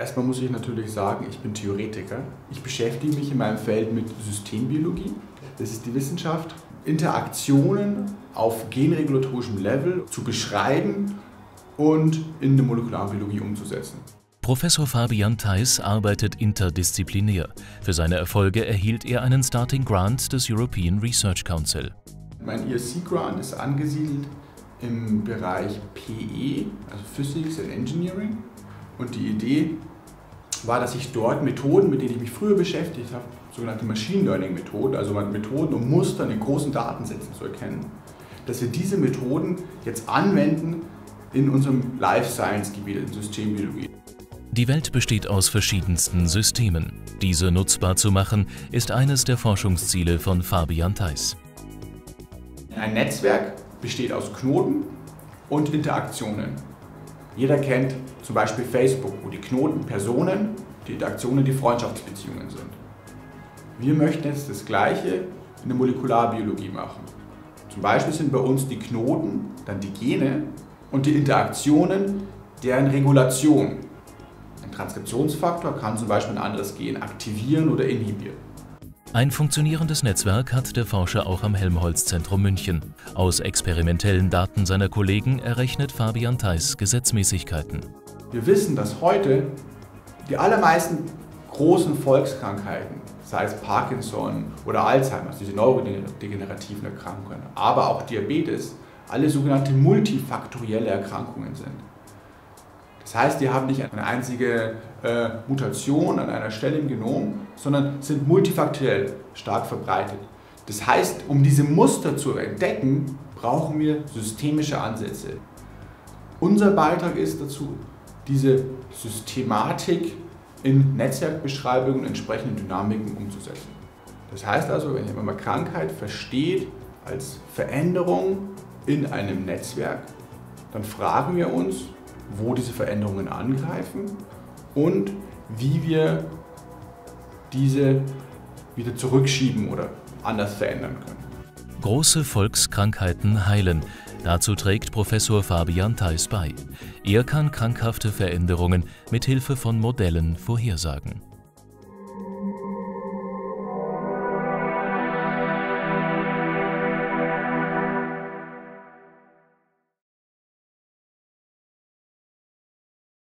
Erstmal muss ich natürlich sagen, ich bin Theoretiker. Ich beschäftige mich in meinem Feld mit Systembiologie. Das ist die Wissenschaft, Interaktionen auf genregulatorischem Level zu beschreiben und in der Molekularbiologie umzusetzen. Professor Fabian Theis arbeitet interdisziplinär. Für seine Erfolge erhielt er einen Starting Grant des European Research Council. Mein ESC-Grant ist angesiedelt im Bereich PE, also Physics and Engineering. Und die Idee war, dass ich dort Methoden, mit denen ich mich früher beschäftigt habe, sogenannte Machine Learning Methoden, also Methoden, um Muster in großen Datensätzen zu erkennen, dass wir diese Methoden jetzt anwenden in unserem Life Science Gebiet, in Systembiologie. Die Welt besteht aus verschiedensten Systemen. Diese nutzbar zu machen, ist eines der Forschungsziele von Fabian Theis. Ein Netzwerk besteht aus Knoten und Interaktionen. Jeder kennt zum Beispiel Facebook, wo die Knoten Personen, die Interaktionen die Freundschaftsbeziehungen sind. Wir möchten jetzt das Gleiche in der Molekularbiologie machen. Zum Beispiel sind bei uns die Knoten, dann die Gene und die Interaktionen deren Regulation. Ein Transkriptionsfaktor kann zum Beispiel ein anderes Gen aktivieren oder inhibieren. Ein funktionierendes Netzwerk hat der Forscher auch am Helmholtz-Zentrum München. Aus experimentellen Daten seiner Kollegen errechnet Fabian Theis Gesetzmäßigkeiten. Wir wissen, dass heute die allermeisten großen Volkskrankheiten, sei es Parkinson oder Alzheimer, diese neurodegenerativen Erkrankungen, aber auch Diabetes, alle sogenannte multifaktorielle Erkrankungen sind. Das heißt, die haben nicht eine einzige äh, Mutation an einer Stelle im Genom, sondern sind multifaktoriell stark verbreitet. Das heißt, um diese Muster zu entdecken, brauchen wir systemische Ansätze. Unser Beitrag ist dazu, diese Systematik in Netzwerkbeschreibungen und entsprechenden Dynamiken umzusetzen. Das heißt also, wenn jemand mal Krankheit versteht als Veränderung in einem Netzwerk, dann fragen wir uns, wo diese Veränderungen angreifen und wie wir diese wieder zurückschieben oder anders verändern können. Große Volkskrankheiten heilen. Dazu trägt Professor Fabian Theis bei. Er kann krankhafte Veränderungen mit Hilfe von Modellen vorhersagen.